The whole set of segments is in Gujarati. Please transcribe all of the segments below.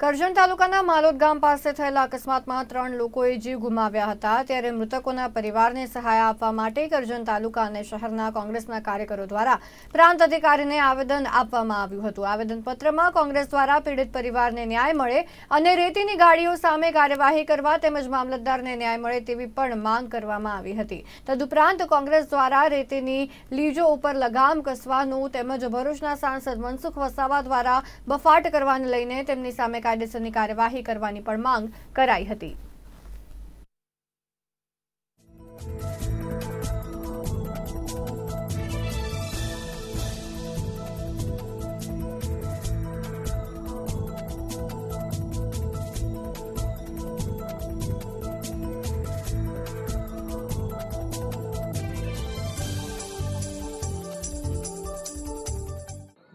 કરજણ તાલુકાના માલોદ ગામ પાસે થયેલા અકસ્માતમાં ત્રણ લોકોએ જીવ ગુમાવ્યા હતા. ત્યારે મૃતકોના પરિવારને સહાય આપવા માટે કરજણ તાલુકા અને શહેરના કોંગ્રેસના કાર્યકરો દ્વારા પ્રાંત અધિકારીને આવેદન આપવામાં આવ્યું હતું. આવેદનપત્રમાં કોંગ્રેસ દ્વારા પીડિત પરિવારને ન્યાય મળે અને રેતીની ગાડીઓ સામે કાર્યવાહી કરવા તેમજ મામલતદારને ન્યાય મળે તેવી પણ માંગ કરવામાં આવી હતી. તદુપરાંત કોંગ્રેસ દ્વારા રેતીની લીજો ઉપર લગામ કસવાનું તેમજ ભરૂચના સાંસદ મનસુખ વસાવા દ્વારા બફાટ કરવાને લઈને તેમની સામે કાયદેસરની કાર્યવાહી કરવાની પણ માંગ કરાઈ હતી.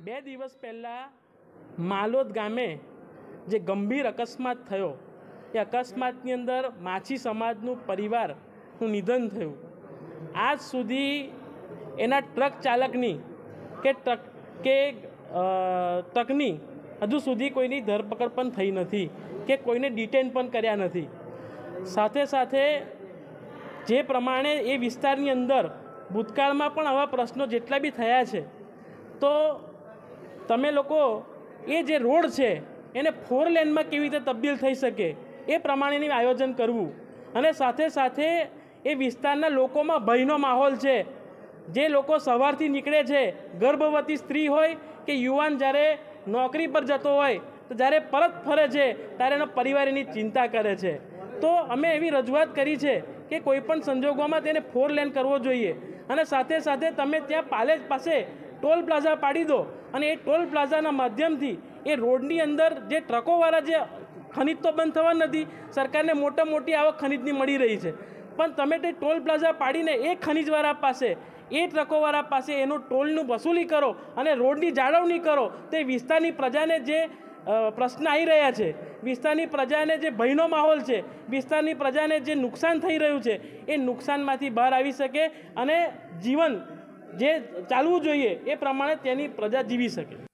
બે દિવસ પહેલાં માલોદ ગામે જે ગંભીર અકસ્માત થયો, એ અકસ્માતની અંદર માછી સમાજનું પરિવારનું નિધન થયું. આજ સુધી એના ટ્રક ચાલકની કે ટ્રક કે ટ્રકની હજુ સુધી કોઈની ધરપકડ પણ થઈ નથી કે કોઈને ડિટેન પણ કર્યા નથી. સાથે સાથે જે પ્રમાણે એ વિસ્તારની અંદર ભૂતકાળમાં પણ આવા પ્રશ્નો જેટલા બી થયા છે, તો તમે લોકો એ જે રોડ છે એને ફોર લેનમાં કેવી રીતે તબદીલ થઈ શકે એ પ્રમાણેનું આયોજન કરવું. અને સાથે સાથે એ વિસ્તારના લોકોમાં ભયનો માહોલ છે. જે લોકો સવારથી નીકળે છે, ગર્ભવતી સ્ત્રી હોય કે યુવાન જ્યારે નોકરી પર જતો હોય, તો જ્યારે પરત ફરે છે, ત્યારે એનો પરિવાર એની ચિંતા કરે છે. તો અમે એવી રજૂઆત કરી છે કે કોઈપણ સંજોગોમાં તેને ફોર લેન કરવો જોઈએ. અને સાથે સાથે તમે ત્યાં પાલેજ પાસે ટોલ પ્લાઝા પાડી દો. અને એ ટોલ પ્લાઝાના માધ્યમથી એ રોડની અંદર જે ટ્રકોવાળા જે ખનિજ તો બંધ થવા નથી, સરકારને મોટા મોટી આવક ખનિજની મળી રહી છે. પણ તમે તે ટોલ પ્લાઝા પાડીને એ ખનિજવાળા પાસે, એ ટ્રકોવાળા પાસે એનું ટોલનું વસૂલી કરો અને રોડની જાળવણી કરો, તે વિસ્તારની પ્રજાને જે પ્રશ્ન આવી રહ્યા છે, વિસ્તારની પ્રજાને જે ભયનો માહોલ છે, વિસ્તારની પ્રજાને જે નુકસાન થઈ રહ્યું છે, એ નુકસાનમાંથી બહાર આવી શકે અને જીવન જે ચાલવું જોઈએ એ પ્રમાણે તેની પ્રજા જીવી શકે.